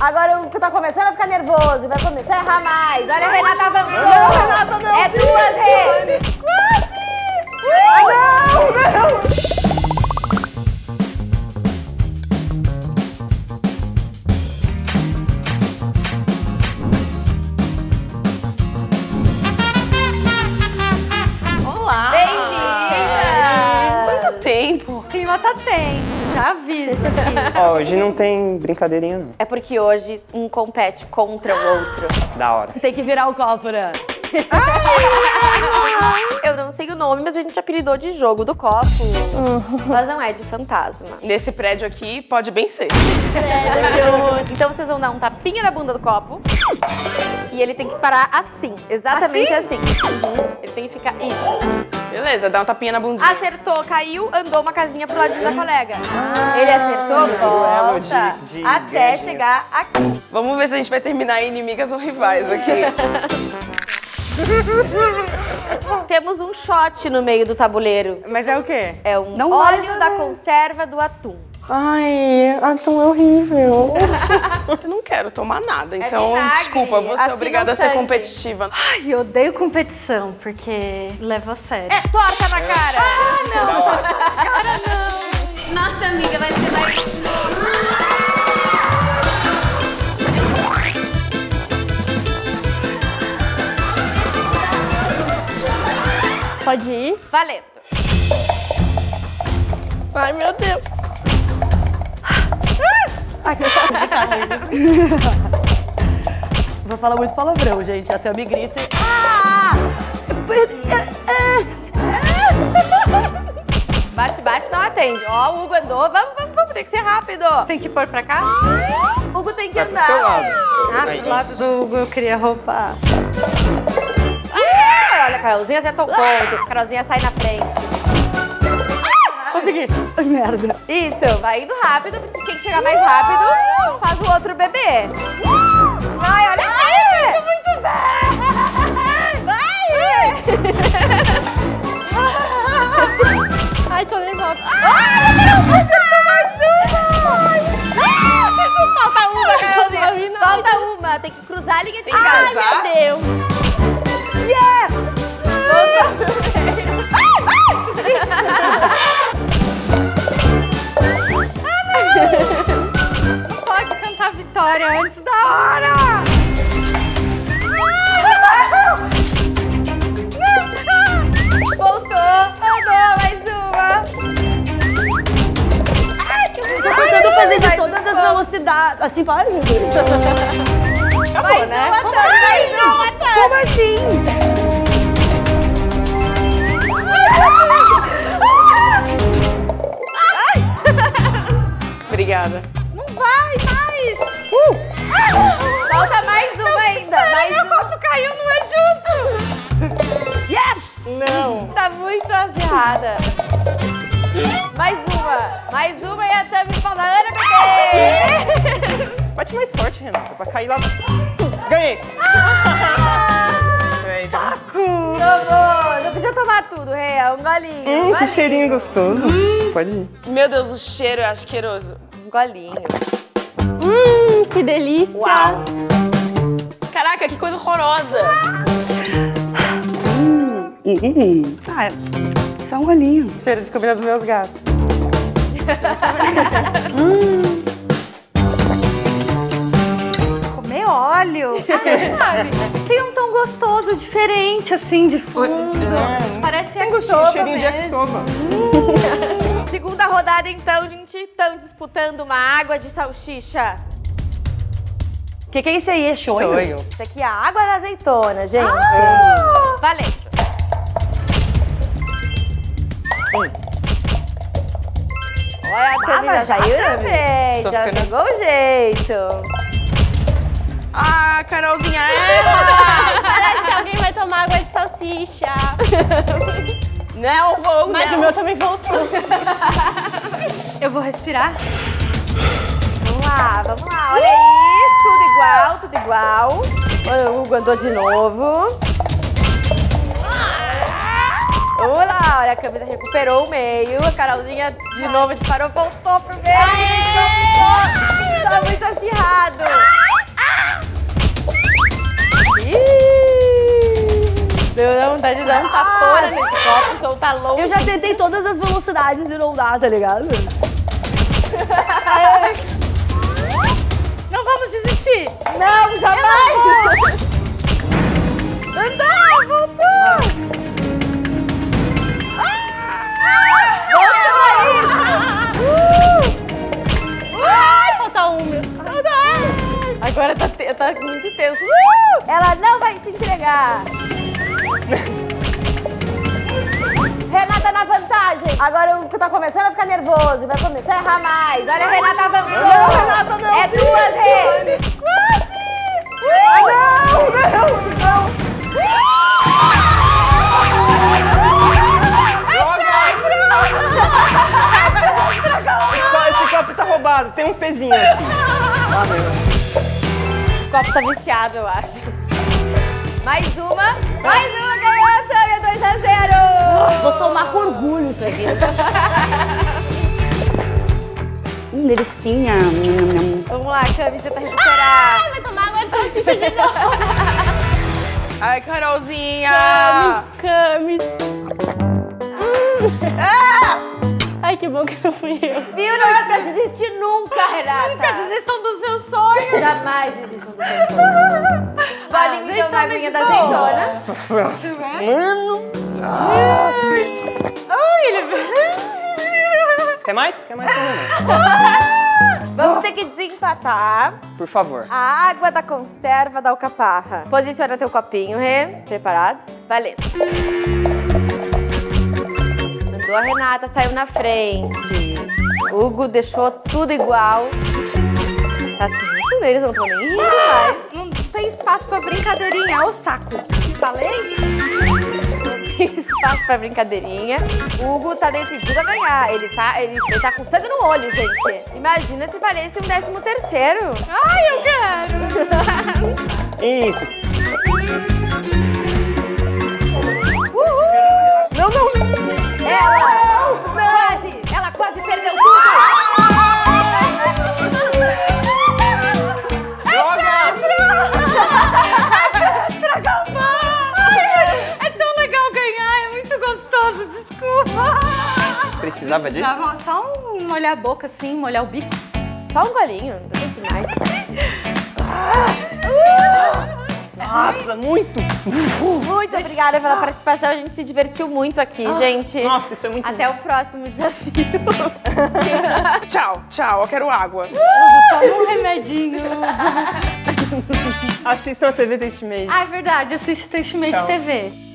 Agora o Hugo tá começando a ficar nervoso, vai começar a errar mais. Olha, a Renata avançou. Não, Renata, não. É duas, Rê. Ó, hoje não tem brincadeirinha, não. É porque hoje um compete contra o outro. Da hora. Tem que virar o copo, né? Eu não sei o nome, mas a gente apelidou de jogo do copo. Mas não é de fantasma. Nesse prédio aqui, pode bem ser. Então vocês vão dar um tapinha na bunda do copo. E ele tem que parar assim, exatamente assim. Uhum. Ele tem que ficar isso. Beleza, dá um tapinha na bundinha. Acertou, caiu, andou uma casinha pro ladinho da colega. Ele acertou, duelo volta de- de até chegar aqui. Vamos ver se a gente vai terminar em inimigas ou rivais aqui. Temos um shot no meio do tabuleiro. Mas é o quê? É um Não óleo da né? conserva do atum. Ai, atum é horrível. Eu não quero tomar nada, então vinagre, desculpa, vou ser obrigada a ser competitiva. Ai, eu odeio competição, porque leva a sério. É torta na cara! Ah, não! Nossa, amiga, vai ser mais. Pode ir? Valendo! Ai, meu Deus. Vou falar muito palavrão, gente, até me grita. Bate, bate, não atende. Ó, o Hugo andou. Vamos, vamos, vamos, tem que ser rápido. Tem que pôr pra cá? O Hugo tem que Vai pro andar. seu lado. Ah, Aí, pro lado do Hugo eu queria roupa. Ah, olha, a Carolzinha acertou o ponto. A Carolzinha sai na frente. Consegui. Ai, merda. Isso, vai indo rápido. Chegar mais rápido, faz o outro bebê. Vai, olha aí. Muito bem. Vai. Ai, tô nervosa. Falta uma, Ai, Carolzinha. não. Falta uma. Tem que cruzar a linha de chave. cruzar? Meu Deus. Não antes da hora! Voltou. Andou, mais uma. Tô tentando fazer de todas as velocidades. Assim, vai. Acabou, né? uma, Tami. Mais uma, Tami. Como assim? Obrigada. Pra cair lá. Ganhei! É, então. Tomou. Não precisa tomar tudo, Rê. É um golinho. um Hum, que golinho. cheirinho gostoso. Pode ir. Meu Deus, o cheiro é asqueroso. Um golinho. Hum, que delícia. Uau. Caraca, que coisa horrorosa. Ah, só um golinho. Cheiro de comida dos meus gatos. Comer óleo. Ah, sabe? Tem um tom gostoso, diferente, assim, de fundo. Parece yakisoba cheirinho de yakisoba. Segunda rodada, então, gente. Estão disputando uma água de salsicha. O que, que é isso aí? É shoyu? Sonho. Isso aqui é a água da azeitona, gente. Valendo. Olha, a Tami já saiu na Tami? frente. Tô Já pegou o jeito. Ah, Carolzinha, é! Parece que alguém vai tomar água de salsicha. Não, vou, Mas não. o meu também voltou. Eu vou respirar. Vamos lá, vamos lá. Olha aí. Tudo igual, tudo igual. Olha, O Hugo andou de novo. Vamos lá, olha, a câmera recuperou o meio. A Carolzinha de novo disparou, voltou pro meio. Voltou. Tá muito acirrado. Vontade de dar um tapora nesse copo, soltar longe. Eu já tentei todas as velocidades e não dá, tá ligado? Não vamos desistir. Não, jamais! Não, voltou! Ai, falta um. meu. Agora tá, tá muito tenso. Ela não vai se entregar. Agora o que tá começando a ficar nervoso. Vai começar a errar mais. Olha, a Renata avançou. Não, Renata, não. É duas, Rê. Não, não, não. Esse, co- esse copo tá roubado, tem um pezinho aqui. Ah. O copo tá viciado, eu acho. Mais uma. Mais uma isso aqui. hum, delicinha. Vamos lá, Cami, tenta recuperar. Ai, vai tomar água de salsicha de novo. Ai, Carolzinha! Camis. Ai, que bom que não fui eu. Viu? Não é pra desistir nunca, Renata. Nunca Desistam dos seus sonhos. Jamais desistam do seu sonho. Bolinha então na aguinha da azeitona. Mano. Quer Quer mais? Quer mais? Vamos ter que desempatar Por favor. a água da conserva da alcaparra. Posiciona teu copinho, Rê. Preparados? Valendo. Mandou a Renata, saiu na frente. Hugo deixou tudo igual. Tá tudo eles não estão nem rindo mais. Não tem espaço pra brincadeirinha. Olha o saco. Falei? Espaço pra brincadeirinha. O Hugo tá decidido a ganhar. Ele tá, ele, ele tá com sangue no olho, gente. Imagina se valesse um décimo terceiro. Ai, eu quero. Isso. Desculpa. Precisava disso? Só um molhar a boca assim, molhar o bico. Só um golinho, não tem. Nossa, muito. Muito obrigada pela participação. A gente se divertiu muito aqui, gente. Nossa, isso é muito Até o próximo desafio. Tchau, tchau, eu quero água. Toma um remedinho. Assistam a TV deste mês. Ah, é verdade, assiste Taste Made Tchau. TV.